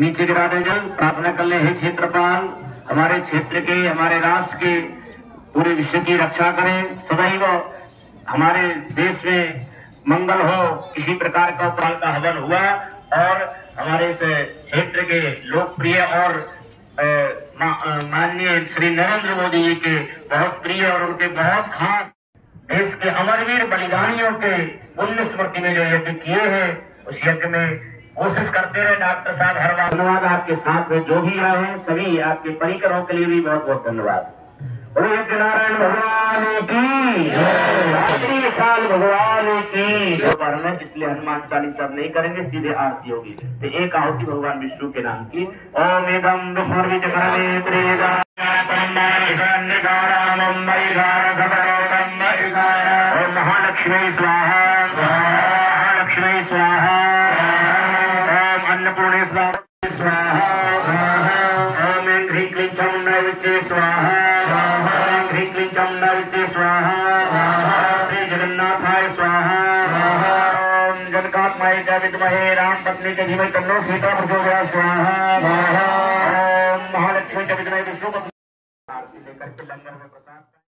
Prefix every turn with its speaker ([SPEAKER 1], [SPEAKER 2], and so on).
[SPEAKER 1] नीचे के दे प्रार्थना कर ले, हे क्षेत्रपाल, हमारे क्षेत्र के, हमारे राष्ट्र के, पूरे विश्व की रक्षा करें। सदैव हमारे देश में मंगल हो किसी प्रकार का उपाल का हवन हुआ और हमारे इस क्षेत्र के लोकप्रिय और माननीय श्री नरेंद्र मोदी जी के बहुत प्रिय और उनके बहुत खास देश के अमरवीर बलिदानियों के पुण्य स्मृति में जो यज्ञ किए हैं, उस यज्ञ में कोशिश करते रहे डॉक्टर साहब हर बार। धन्यवाद आपके साथ में जो भी आए हैं, सभी आपके परिकरों के लिए भी बहुत बहुत धन्यवाद। नारायण भगवान की साल भगवान की दोपहर में इसलिए हनुमान चालीसा नहीं करेंगे, सीधे आरती होगी। तो एक आहुति भगवान विष्णु के नाम की ओम एदम विस्मृति चक्रमे प्रेदा महालक्ष्मी स्वाहा। महालक्ष्मी स्वाहा। ओम अन्नपूर्णे स्वाहा। नरके स्वाहा ह्रीं ह्रीं क्लीं चं स्वाहा श्री जगन्नाथाय स्वाहा ओम जनकात्माय च विद्महे रामपत्नी च धीमहि तन्नो सीता प्रचोदया स्वाहा ओम महालक्ष्मी च विद्महे विष्णु लेकर के लंगर में प्रसाद